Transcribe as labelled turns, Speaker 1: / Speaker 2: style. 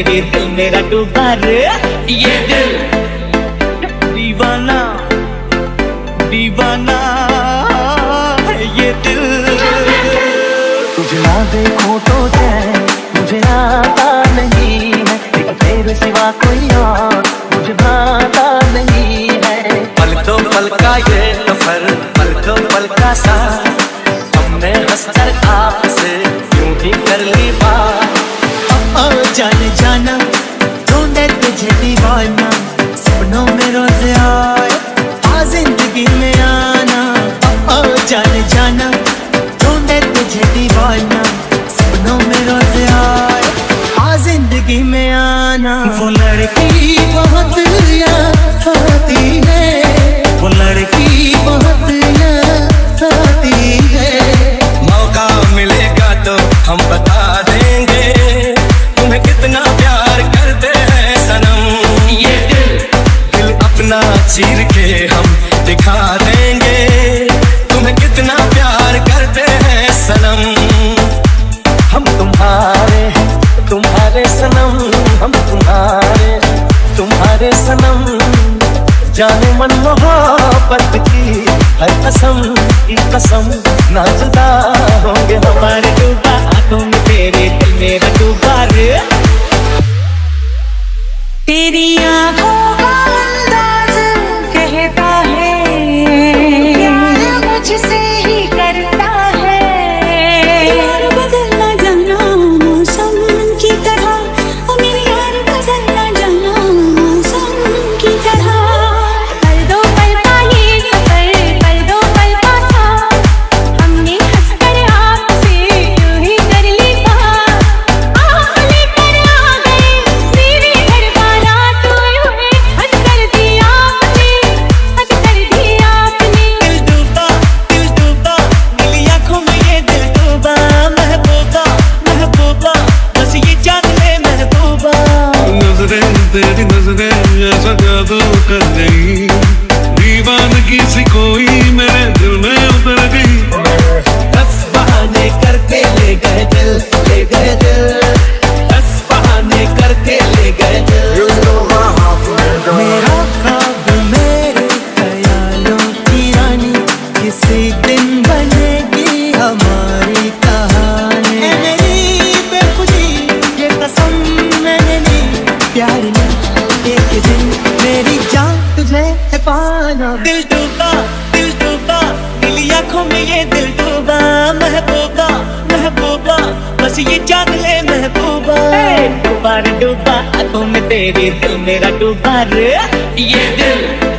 Speaker 1: आँखों में तेरे दिल मेरा डूबा रे ये दिल। दीवाना। दीवाना। ये दिल।
Speaker 2: तुझे ना देखो तो जय मुझे आता नहीं है। एक तेरे सिवा कोई और मुझे भाता नहीं है।
Speaker 3: पल तो पल का ये सफ़र पल तो पल का सा हमने हंसकर आपसे यूँ ही कर ली बात?
Speaker 1: ज़िंदगी में आना। वो लड़की बहुत याद आती है। वो लड़की बहुत याद आती है।
Speaker 3: मौका मिलेगा तो हम बता देंगे। तुम्हें कितना प्यार करते हैं सनम। ये दिल। दिल अपना चीर के हम दिखा देंगे।
Speaker 2: जाने मन मोहब्बत की, हर कसम की कसम। ना जुदा होंगे
Speaker 1: हमारे डूबा आँखों में तेरे दिल मेरा डूबा रे तेरी आँखों
Speaker 4: तेरी नज़रें ऐसा जादू कर गई दीवानगी सी कोई
Speaker 1: प्यार में एक दिन मेरी जान तुझे है पाना। दिल डूबा दिल डूबा मिली आँखों में ये दिल डूबा। महबूबा महबूबा बस ये जान ले महबूबा। डूबा डूबा आँखों में तेरे दिल मेरा डूबा ये दिल